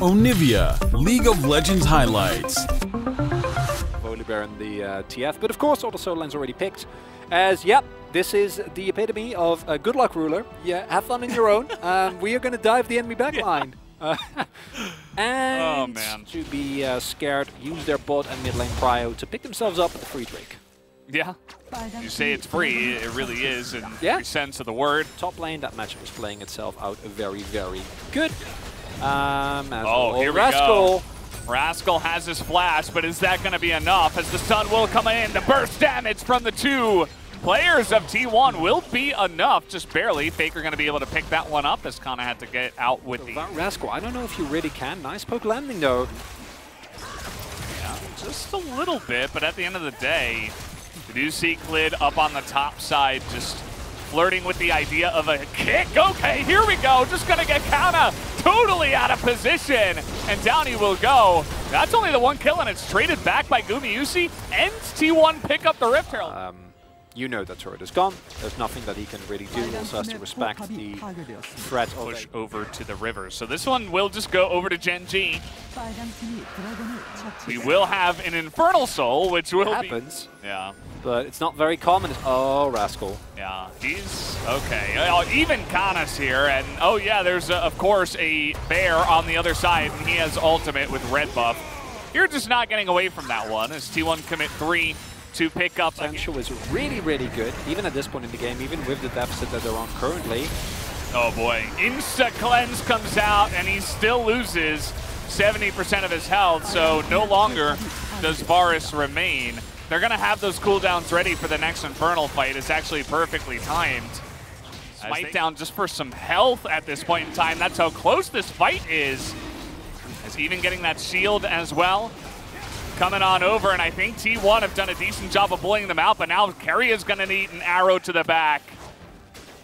Onivia, League of Legends highlights. Volibear and the uh, TF, but of course Auto Solarland's already picked. As, yep, this is the epitome of a good luck ruler. Yeah, have fun on your own. um, we are going to dive the enemy backline. Uh, and Oh, man. to be uh, scared, use their bot and mid lane prio to pick themselves up at the free Drake. Yeah. You say it's free, it really is in Yeah. every sense of the word. Top lane, that matchup is playing itself out a very, very good. Um, as Oh, well, here we Rascal. go. Rascal has his flash, but is that going to be enough as the sun will come in? The burst damage from the two players of T1 will be enough, just barely. Faker going to be able to pick that one up as Canna had to get out with the... That Rascal, I don't know if you really can. Nice poke landing though. Yeah, just a little bit, but at the end of the day, we do see Clid up on the top side just flirting with the idea of a kick. Okay, here we go. Just going to get Canna totally out of position, and down he will go. That's only the one kill, and it's traded back by Gumayusi. Ends T1 pick up the Rift Herald. Um, you know that turret is gone. There's nothing that he can really do. Also has to respect the threat of Push over to the river. So this one will just go over to Gen G. We will have an Infernal Soul, which will be... happens, Yeah. but it's not very common. Oh, Rascal. Yeah, he's okay. Uh, Even Canna's here, and oh yeah, there's uh, of course a bear on the other side, and he has ultimate with red buff. You're just not getting away from that one as T1 commit three to pick up. again. Potential is really, really good, even at this point in the game, even with the deficit that they're on currently. Oh boy, Insta Cleanse comes out, and he still loses 70% of his health, so no longer does Varus remain. They're gonna have those cooldowns ready for the next Infernal fight. It's actually perfectly timed. Smite down just for some health at this point in time. That's how close this fight is. Is even getting that shield as well. Coming on over, and I think T1 have done a decent job of bullying them out, but now Keria is gonna need an arrow to the back.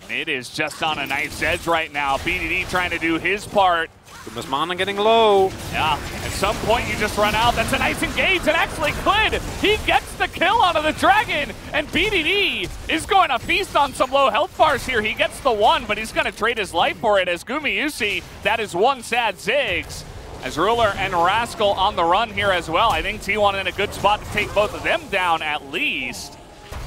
And it is just on a knife's edge right now. BDD trying to do his part. Gumas Mana getting low. Yeah, at some point you just run out. That's a nice engage, and actually Clid, he gets the kill onto the dragon, and BDD is going to feast on some low health bars here. He gets the one, but he's going to trade his life for it as Gumayusi, that is one sad Ziggs. As Ruler and Rascal on the run here as well. I think T1 in a good spot to take both of them down at least.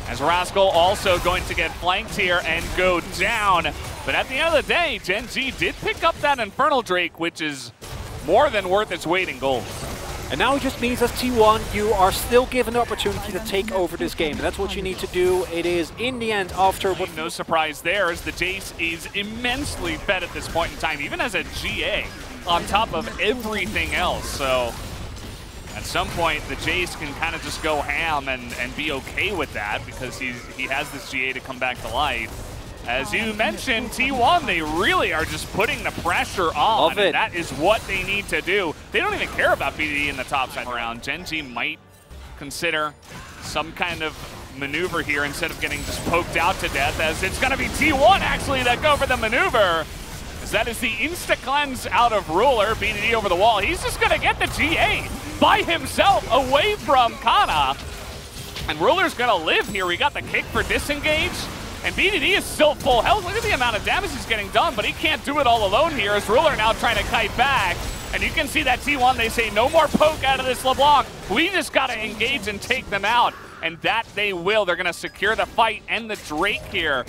As Rascal also going to get flanked here and go down. But at the end of the day, Gen G did pick up that Infernal Drake, which is more than worth its weight in gold. And now it just means as T1, you are still given the opportunity to take over this game. And that's what you need to do. It is in the end after what No surprise there, as the Jace is immensely fed at this point in time, even as a GA, on top of everything else. So at some point, the Jace can kind of just go ham and, and be okay with that because he's, he has this GA to come back to life. As you mentioned, T1, they really are just putting the pressure on. Love it. And that is what they need to do. They don't even care about BDD in the top side round. Gen G might consider some kind of maneuver here instead of getting just poked out to death as it's going to be T1 actually that go for the maneuver. As that is the insta cleanse out of Ruler, BDD over the wall. He's just going to get the GA by himself away from Canna. And Ruler's going to live here. We got the kick for disengage. And BDD is still full health. Look at the amount of damage he's getting done, but he can't do it all alone here as Ruler now trying to kite back. And you can see that T1, they say no more poke out of this LeBlanc. We just got to engage and take them out. And that they will. They're going to secure the fight and the Drake here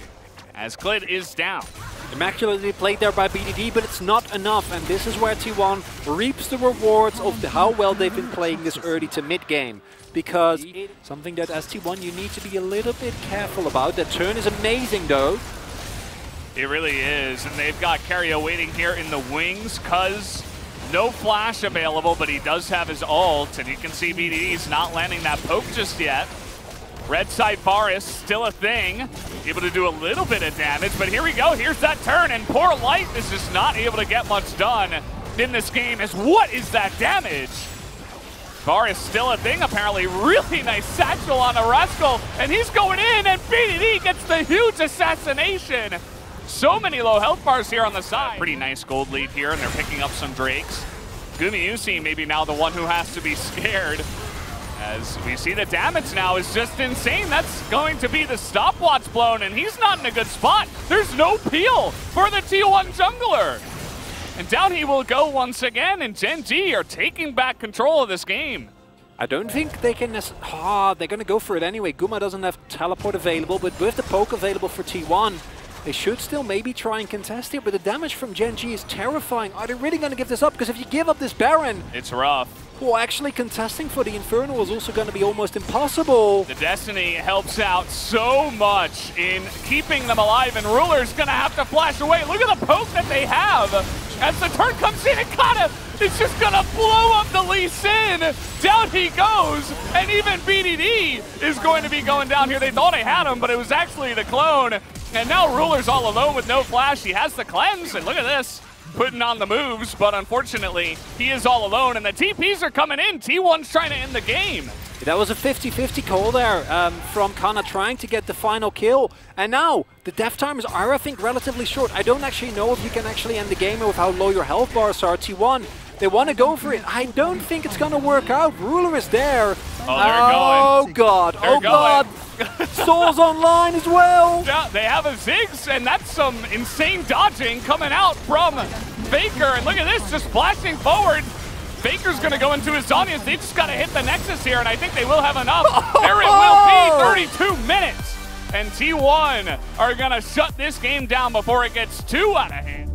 as Clid is down. Immaculately played there by BDD, but it's not enough. And this is where T1 reaps the rewards of the, how well they've been playing this early to mid game. Because something that as T1 you need to be a little bit careful about. That turn is amazing though. It really is, and they've got Keria waiting here in the wings, cuz no flash available, but he does have his ult, and you can see BDD's not landing that poke just yet. Red side Forest, still a thing, able to do a little bit of damage, but here we go, here's that turn, and poor Life is just not able to get much done in this game, as what is that damage? Var is still a thing, apparently. Really nice satchel on the Rascal, and he's going in, and BDD gets the huge assassination. So many low health bars here on the side. Pretty nice gold lead here, and they're picking up some Drakes. Gumayusi maybe now the one who has to be scared. As we see the damage now is just insane. That's going to be the stopwatch blown, and he's not in a good spot. There's no peel for the T1 jungler. And down he will go once again, and Gen G are taking back control of this game. I don't think they can... Ah, oh, they're going to go for it anyway. Guma doesn't have teleport available, but with the poke available for T1, they should still maybe try and contest it, but the damage from Gen G is terrifying. Are they really going to give this up? Because if you give up this Baron... It's rough. Well, actually contesting for the Inferno is also going to be almost impossible. The Destiny helps out so much in keeping them alive, and Ruler's going to have to flash away. Look at the poke that they have. As the turn comes in, it got him. It's just going to blow up the Lee Sin. Down he goes, and even BDD is going to be going down here. They thought they had him, but it was actually the clone. And now Ruler's all alone with no flash. He has the cleanse, and look at this putting on the moves, but unfortunately, he is all alone, and the TPs are coming in. T1's trying to end the game. That was a 50-50 call there um, from Canna trying to get the final kill. And now, the death times are, I think, relatively short. I don't actually know if you can actually end the game with how low your health bars are. T1, they want to go for it. I don't think it's going to work out. Ruler is there. Oh, oh going. God. They're oh, going. God. Soul's online as well. Yeah, they have a Ziggs, and that's some insane dodging coming out from Faker. And look at this, just flashing forward. Faker's going to go into his audience. They just got to hit the Nexus here, and I think they will have enough. Oh! There it will be, 32 minutes. And T1 are going to shut this game down before it gets too out of hand.